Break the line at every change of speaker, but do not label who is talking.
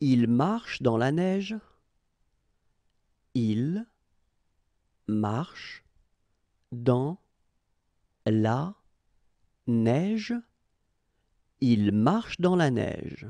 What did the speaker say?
Il marche dans la neige. Il marche dans la neige. Il marche dans la neige.